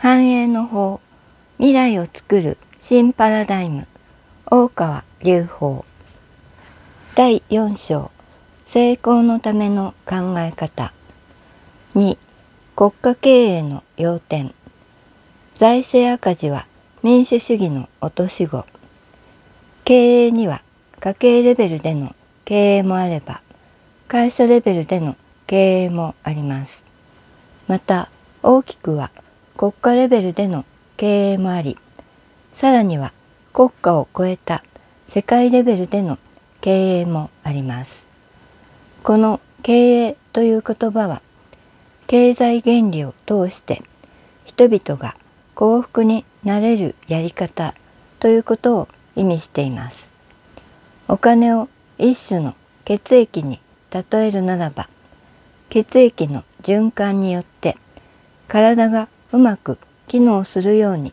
繁栄の法未来を作る新パラダイム大川隆法。第4章成功のための考え方。2国家経営の要点。財政赤字は民主主義の落とし子。経営には家計レベルでの経営もあれば会社レベルでの経営もあります。また大きくは国家レベルでの経営もありさらには国家を超えた世界レベルでの経営もあります。この経営という言葉は経済原理を通して人々が幸福になれるやり方ということを意味しています。お金を一種の血液に例えるならば血液の循環によって体がうまく機能するように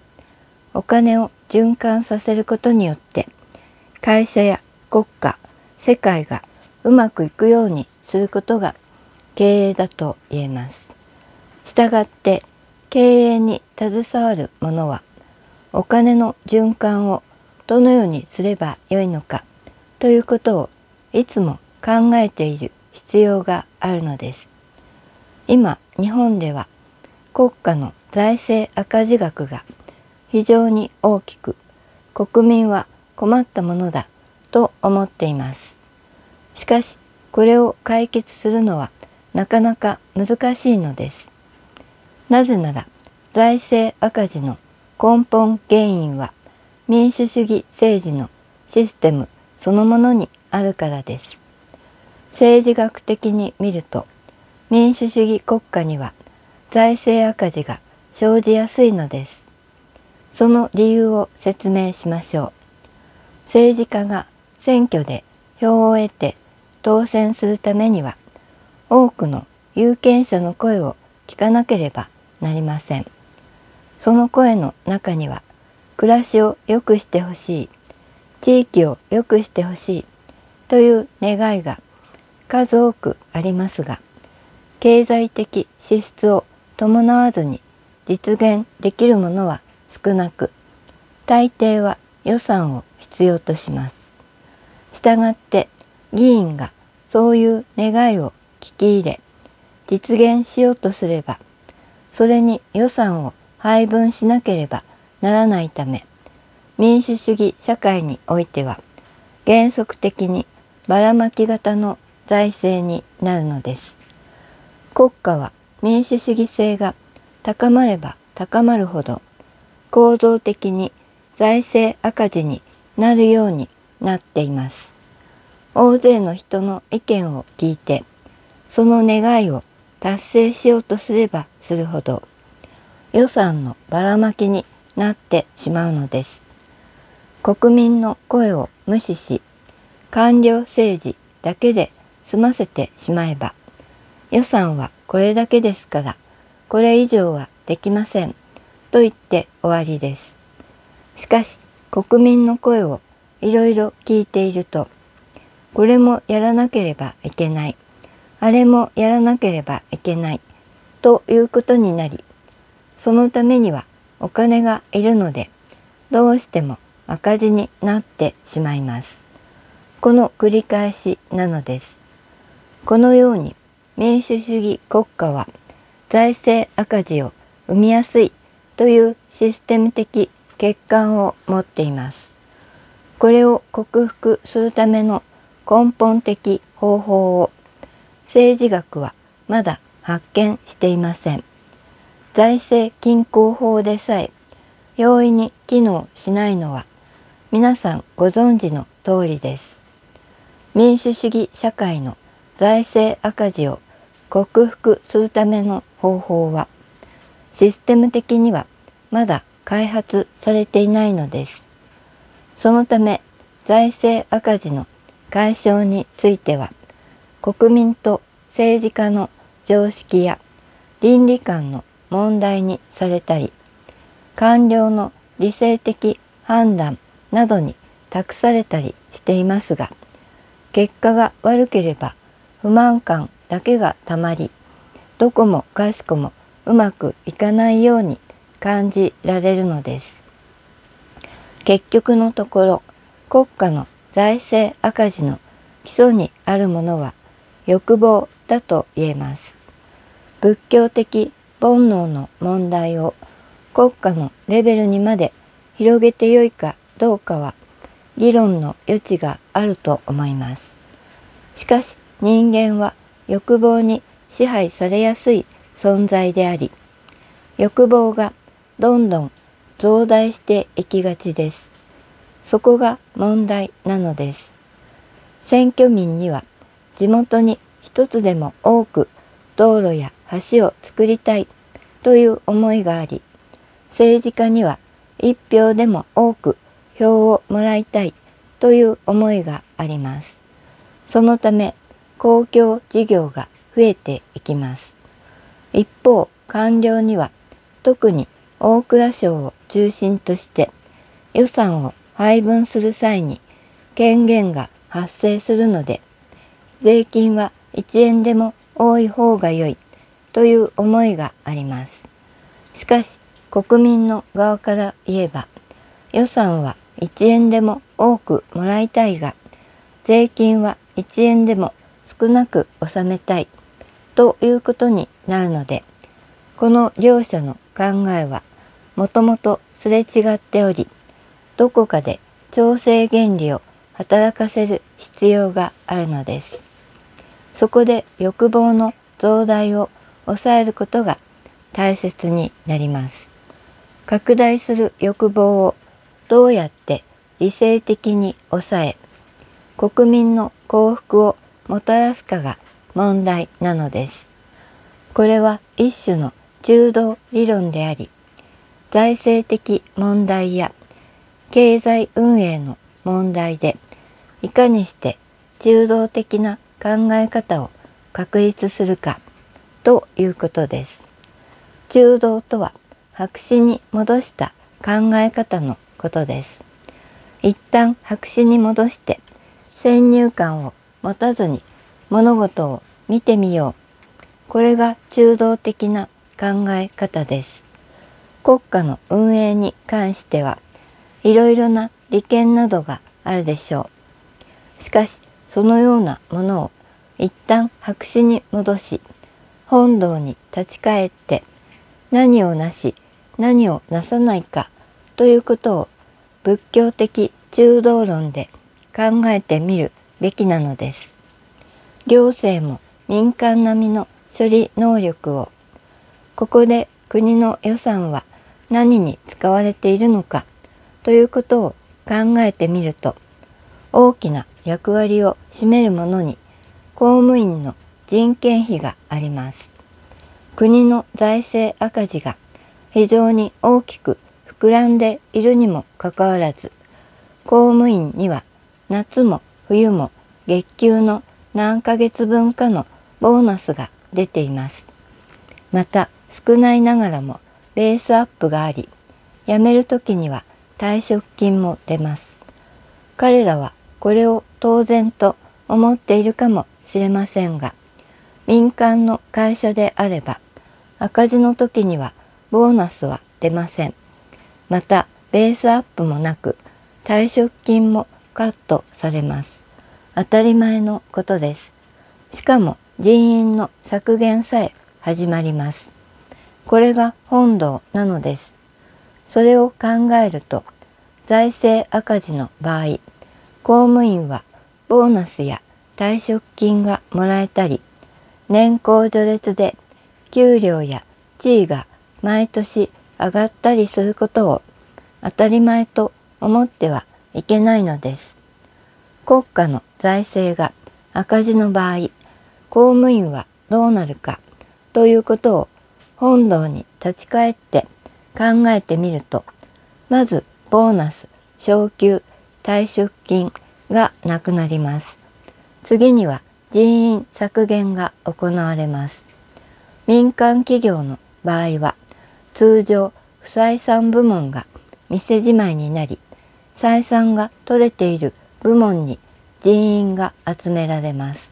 お金を循環させることによって会社や国家世界がうまくいくようにすることが経営だと言えます。したがって経営に携わる者はお金の循環をどのようにすればよいのかということをいつも考えている必要があるのです。今日本では国家の財政赤字額が非常に大きく国民は困ったものだと思っています。しかしこれを解決するのはなかなか難しいのです。なぜなら財政赤字の根本原因は民主主義政治のシステムそのものにあるからです。政治学的に見ると民主主義国家には財政赤字が生じやすいのです。その理由を説明しましょう。政治家が選挙で票を得て当選するためには多くの有権者の声を聞かなければなりません。その声の中には暮らしを良くしてほしい、地域を良くしてほしいという願いが数多くありますが、経済的支出を伴わずに実現できるものは少なく大抵は予算を必要とします。したがって議員がそういう願いを聞き入れ実現しようとすればそれに予算を配分しなければならないため民主主義社会においては原則的にばらまき型の財政になるのです。国家は民主主義性が高まれば高まるほど構造的に財政赤字になるようになっています。大勢の人の意見を聞いてその願いを達成しようとすればするほど予算のばらまきになってしまうのです。国民の声を無視し官僚政治だけで済ませてしまえば予算はこれだけですからこれ以上はできませんと言って終わりです。しかし国民の声をいろいろ聞いているとこれもやらなければいけないあれもやらなければいけないということになりそのためにはお金がいるのでどうしても赤字になってしまいます。この繰り返しなのです。このように民主主義国家は財政赤字を生みやすいというシステム的欠陥を持っています。これを克服するための根本的方法を政治学はまだ発見していません。財政均衡法でさえ容易に機能しないのは皆さんご存知の通りです。民主主義社会の財政赤字を克服するための方法はシステム的にはまだ開発されていないのです。そのため財政赤字の解消については国民と政治家の常識や倫理観の問題にされたり官僚の理性的判断などに託されたりしていますが結果が悪ければ不満感だけがたまりどこもかしこもうまくいかないように感じられるのです。結局のところ国家の財政赤字の基礎にあるものは欲望だと言えます。仏教的煩悩の問題を国家のレベルにまで広げてよいかどうかは議論の余地があると思います。しかし人間は欲望に支配されやすい存在であり、欲望がどんどん増大していきがちです。そこが問題なのです。選挙民には地元に一つでも多く道路や橋を作りたいという思いがあり、政治家には一票でも多く票をもらいたいという思いがあります。そのため公共事業が増えていきます。一方、官僚には特に大蔵省を中心として予算を配分する際に権限が発生するので税金は1円でも多い方が良いという思いがあります。しかし国民の側から言えば予算は1円でも多くもらいたいが税金は1円でも少なく納めたいということになるのでこの両者の考えはもともとすれ違っておりどこかで調整原理を働かせる必要があるのです。そこで欲望の増大を抑えることが大切になります。拡大する欲望をどうやって理性的に抑え、国民の幸福をもたらすかが問題なのです。これは一種の中道理論であり、財政的問題や経済運営の問題でいかにして中道的な考え方を確立するかということです。中道とは白紙に戻した考え方のことです。一旦白紙に戻して先入観を持たずに物事を見てみよう。これが中道的な考え方です。国家の運営に関してはいろいろな利権などがあるでしょう。しかしそのようなものを一旦白紙に戻し本堂に立ち返って何をなし何をなさないかということを仏教的中道論で考えてみるべきなのです。行政も民間並みの処理能力をここで国の予算は何に使われているのかということを考えてみると大きな役割を占めるものに公務員の人件費があります。国の財政赤字が非常に大きく膨らんでいるにもかかわらず公務員には夏も冬も月給の何ヶ月分かのボーナスが出ています。また少ないながらもベースアップがあり辞める時には退職金も出ます。彼らはこれを当然と思っているかもしれませんが、民間の会社であれば赤字の時にはボーナスは出ません。またベースアップもなく退職金もカットされます。当たり前のことです。しかも人員の削減さえ始まります。これが本堂なのです。それを考えると財政赤字の場合公務員はボーナスや退職金がもらえたり年功序列で給料や地位が毎年上がったりすることを当たり前と思ってはいけないのです。国家の財政が赤字の場合公務員はどうなるかということを本堂に立ち返って考えてみるとまずボーナス昇給退職金がなくなります次には人員削減が行われます民間企業の場合は通常不採算部門が店じまいになり採算が取れている部門に人員が集められます。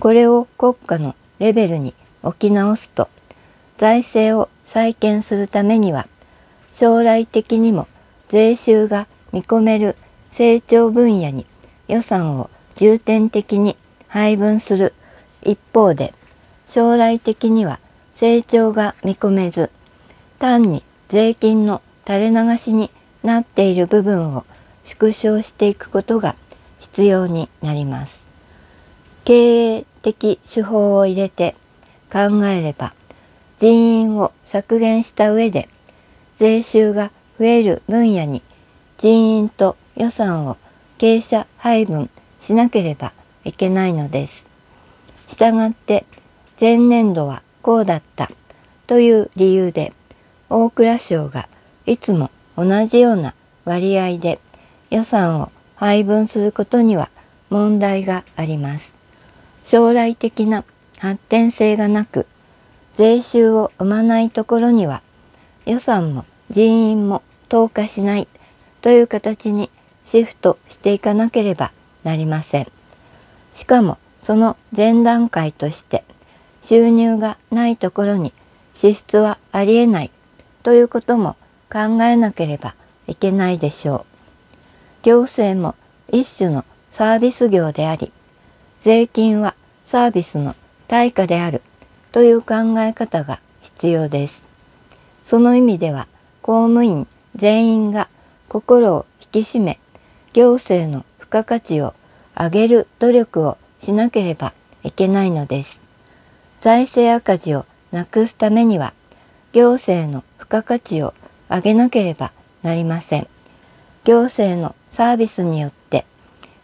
これを国家のレベルに置き直すと財政を再建するためには将来的にも税収が見込める成長分野に予算を重点的に配分する。一方で将来的には成長が見込めず単に税金の垂れ流しになっている部分を縮小していくことが必要になります。経営的手法を入れて考えれば人員を削減した上で税収が増える分野に人員と予算を傾斜配分しなければいけないのです。したがって前年度はこうだったという理由で大蔵省がいつも同じような割合で予算を配分することには問題があります。将来的な発展性がなく税収を生まないところには予算も人員も投下しないという形にシフトしていかなければなりません。しかもその前段階として収入がないところに支出はありえないということも考えなければいけないでしょう。行政も一種のサービス業であり、税金はサービスの対価であるという考え方が必要です。その意味では公務員全員が心を引き締め行政の付加価値を上げる努力をしなければいけないのです。財政赤字をなくすためには行政の付加価値を上げなければなりません。行政のサービスによって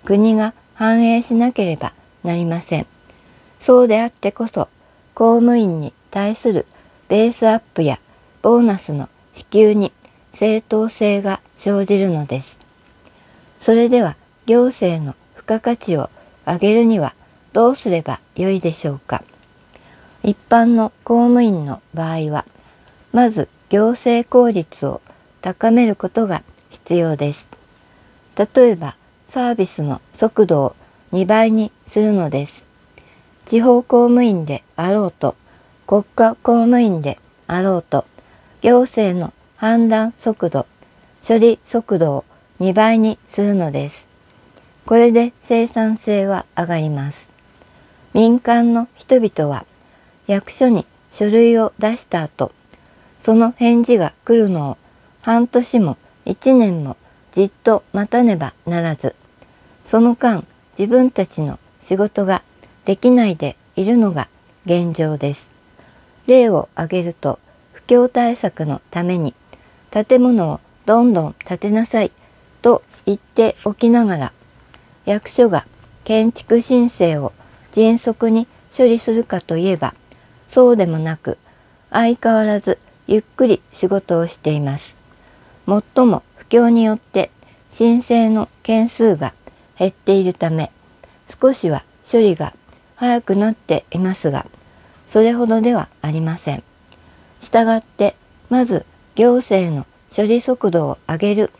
国が反映しなければなりません。そうであってこそ公務員に対するベースアップやボーナスの支給に正当性が生じるのです。それでは行政の付加価値を上げるにはどうすればよいでしょうか。一般の公務員の場合は、まず行政効率を高めることが必要です。例えば、サービスの速度を2倍にするのです。地方公務員であろうと、国家公務員であろうと、行政の判断速度、処理速度を2倍にするのです。これで生産性は上がります。民間の人々は役所に書類を出した後、その返事が来るのを半年も1年もじっと待たねばならず、その間自分たちの仕事ができないでいるのが現状です。例を挙げると、不況対策のために建物をどんどん建てなさいと言っておきながら、役所が建築申請を迅速に処理するかといえば、そうでもなく、相変わらずゆっくり仕事をしています。もっとも不況によって申請の件数が減っているため、少しは処理が早くなっていますが、それほどではありません。したがって、まず行政の処理速度を上げる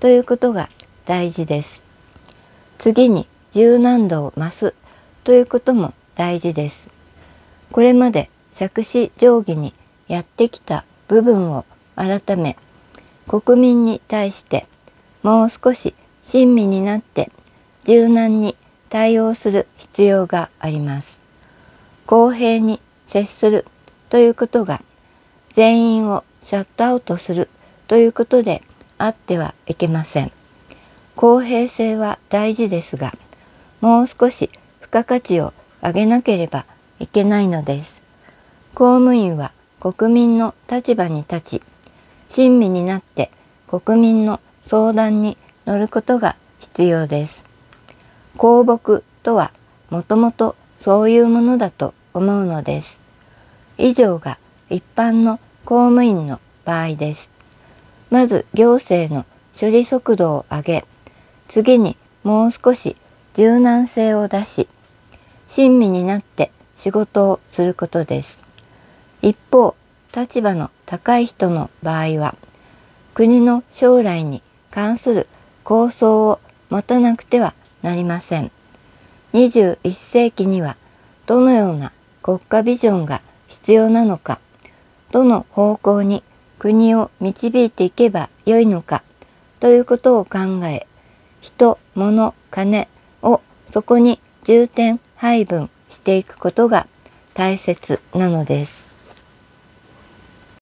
ということが大事です。次に柔軟度を増すということも大事です。これまで借子定規にやってきた部分を改め、国民に対してもう少し親身になって柔軟に対応する必要があります。公平に接するということが全員をシャットアウトするということであってはいけません。公平性は大事ですが、もう少し付加価値を上げなければいけないのです。公務員は国民の立場に立ち、親身になって国民の相談に乗ることが必要です。公僕とはもともとそういうものだと思うのです。以上が一般の公務員の場合です。まず行政の処理速度を上げ、次にもう少し柔軟性を出し、親身になって仕事をすることです。一方、立場の高い人の場合は、国の将来に関する構想を持たなくてはなりません。21世紀にはどのような国家ビジョンが必要なのか、どの方向に国を導いていけばよいのかということを考え人物金をそこに重点配分していくことが大切なのです。